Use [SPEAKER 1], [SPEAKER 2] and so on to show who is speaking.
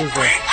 [SPEAKER 1] Tuesday.